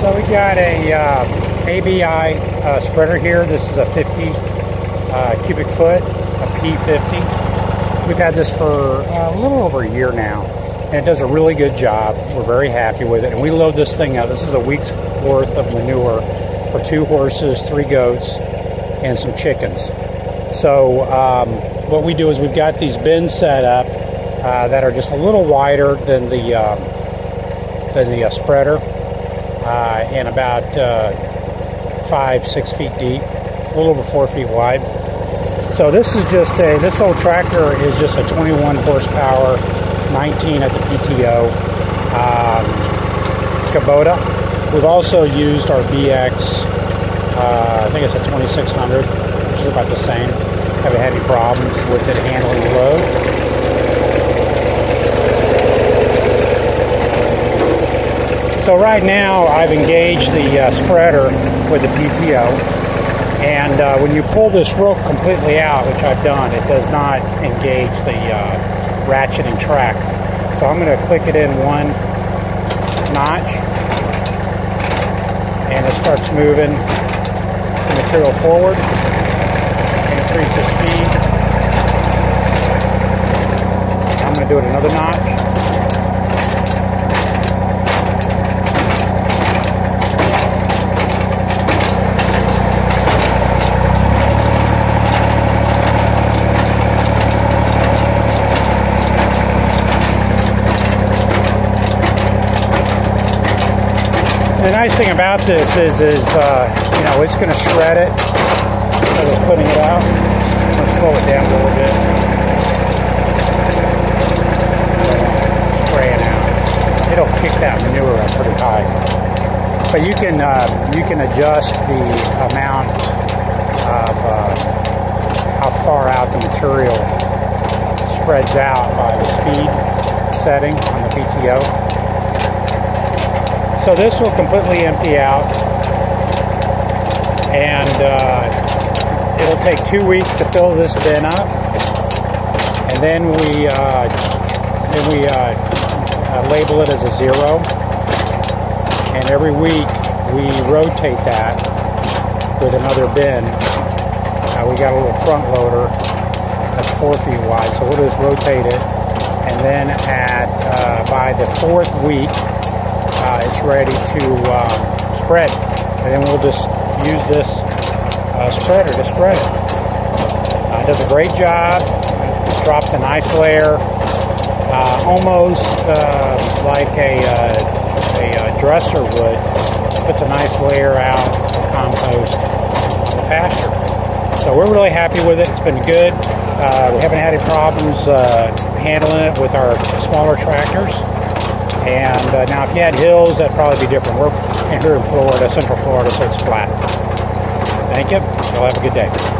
So we got a uh, ABI uh, spreader here. This is a 50 uh, cubic foot, a P50. We've had this for uh, a little over a year now, and it does a really good job. We're very happy with it, and we load this thing up. This is a week's worth of manure for two horses, three goats, and some chickens. So um, what we do is we've got these bins set up uh, that are just a little wider than the um, than the uh, spreader uh, and about uh, five, six feet deep, a little over four feet wide. So this is just a, this old tractor is just a 21 horsepower, 19 at the PTO um, Kubota. We've also used our BX, uh, I think it's a 2600, which is about the same. Haven't had any problems with it handling the load. So right now I've engaged the uh, spreader with the PTO and uh, when you pull this rope completely out, which I've done, it does not engage the uh, ratcheting track. So I'm going to click it in one notch and it starts moving the material forward, increase the speed. I'm going to do it another notch. The nice thing about this is, is uh, you know, it's going to shred it as it's putting it out. To slow it down a little bit. Spray it out. It'll kick that manure up pretty high. But you can uh, you can adjust the amount of uh, how far out the material spreads out by the speed setting on the PTO. So this will completely empty out. And uh, it'll take two weeks to fill this bin up. And then we uh, then we uh, uh, label it as a zero. And every week we rotate that with another bin. Uh, we got a little front loader that's four feet wide so we'll just rotate it. And then at by the fourth week uh, it's ready to um, spread. And then we'll just use this uh, spreader to spread it. Uh, it does a great job. Drops a nice layer, uh, almost uh, like a, uh, a dresser would. Puts a nice layer out of compost on the pasture. So we're really happy with it. It's been good. we haven't had any problems handling it with our smaller tractors. And uh, now, if you had hills, that'd probably be different. We're here in Florida, Central Florida, so it's flat. Thank you. You'll have a good day.